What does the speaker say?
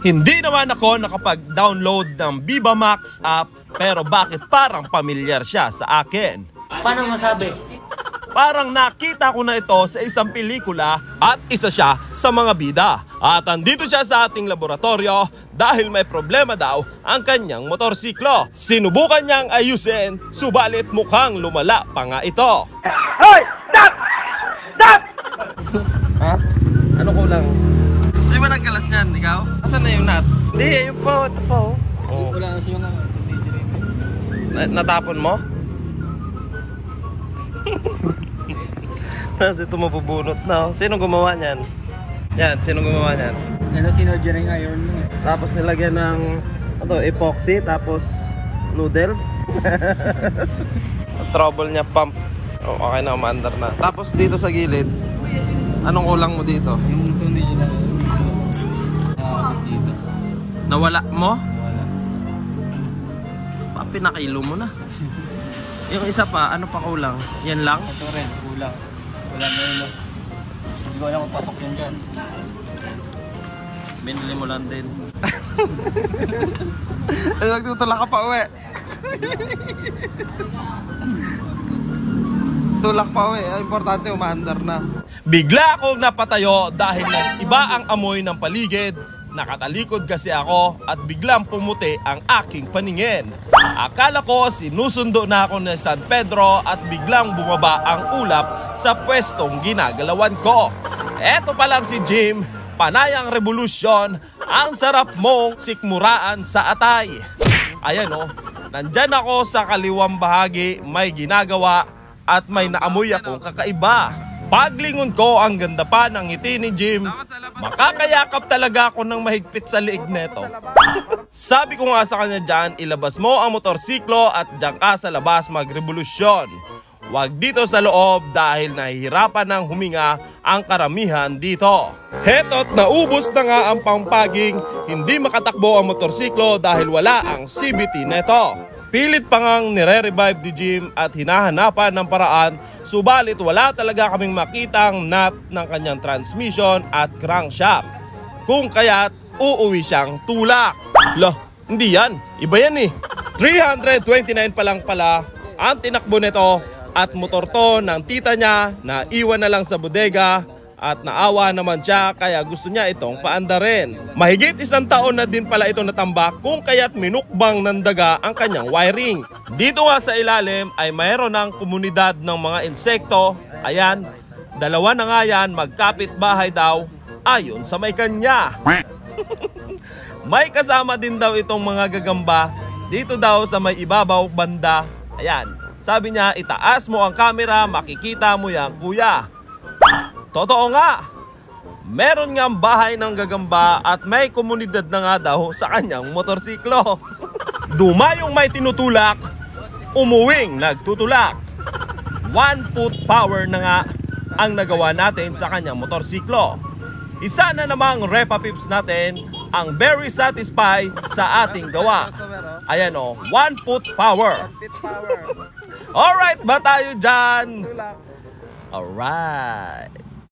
Hindi naman ako nakapag-download ng Viva Max app pero bakit parang pamilyar siya sa akin? Paano masabi? Parang nakita ko na ito sa isang pelikula at isa siya sa mga bida. At andito siya sa ating laboratorio dahil may problema daw ang kanyang motorsiklo. Sinubukan niyang ayusin, subalit mukhang lumala pa nga ito. Hoy! Stop! Stop! Ha? Ano kulang? Di ba nagkalas niyan, ikaw? Asan na yung nut? Hindi, yung po, ito po. Oh. Wala yung ano. Na- natapon mo? Tapos ito mabubunot na. oh. Sino gumawa niyan? Yan, sino gumawa niyan? Ano sinodya ring iron mo eh. Tapos nilagyan ng ano, epoxy, tapos noodles. Trouble niya pump. Oh, okay na, umaandar na. Tapos dito sa gilid, anong kulang mo dito? Yung na uh, dito. Nawala mo? Wala. Pa, pinakilo mo na. Yung isa pa, ano pa kulang? Yan lang? Ito rin, kulang. Wala na yun. Hindi ko alam kung pasok yun dyan. Binili mo lang din. Ay, magtutulak ka pa uwi. Tulak pa uwi. Ang Importante, umaandar na. Bigla akong napatayo dahil nag-iba ang amoy ng paligid. Nakatalikod kasi ako at biglang pumuti ang aking paningin. Akala ko sinusundo na ako ng San Pedro at biglang bumaba ang ulap sa pwestong ginagalawan ko. Eto pa lang si Jim, panayang revolusyon, ang sarap mong sikmuraan sa atay. Ayan o, nandyan ako sa kaliwang bahagi, may ginagawa at may naamoy akong kakaiba. Paglingon ko ang ganda pa ng ngiti ni Jim, makakayakap talaga ako ng mahigpit sa liig neto. Sabi ko nga sa kanya dyan, ilabas mo ang motorsiklo at dyan ka sa labas magrevolusyon. Huwag dito sa loob dahil nahihirapan ng huminga ang karamihan dito. Heto't naubos na nga ang pampaging, hindi makatakbo ang motorsiklo dahil wala ang CBT neto. Pilit pa ngang nire-revive ni Jim at hinahanapan ng paraan subalit wala talaga kaming makitang nut ng kanyang transmission at crankshaft. Kung kaya't uuwi siyang tulak. Lah, hindi yan. Iba yan eh. 329 pa lang pala ang tinakbo nito at motor to ng tita niya na iwan na lang sa bodega at naawa naman siya kaya gusto niya itong paandarin. Mahigit isang taon na din pala ito natambak kung kaya't minukbang ng daga ang kanyang wiring. Dito nga sa ilalim ay mayroon ng komunidad ng mga insekto. Ayan, dalawa na nga yan magkapit bahay daw ayon sa may kanya. May kasama din daw itong mga gagamba dito daw sa may ibabaw banda. Ayan, sabi niya itaas mo ang camera makikita mo yan kuya. Totoo nga. Meron nga bahay ng gagamba at may komunidad na nga daw sa kanyang motorsiklo. Dumayong may tinutulak, umuwing nagtutulak. One foot power na nga ang nagawa natin sa kanyang motorsiklo. Isa na namang Repa Pips natin ang very satisfied sa ating gawa. Ayan o, one foot power. Alright ba tayo dyan? Alright.